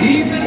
Even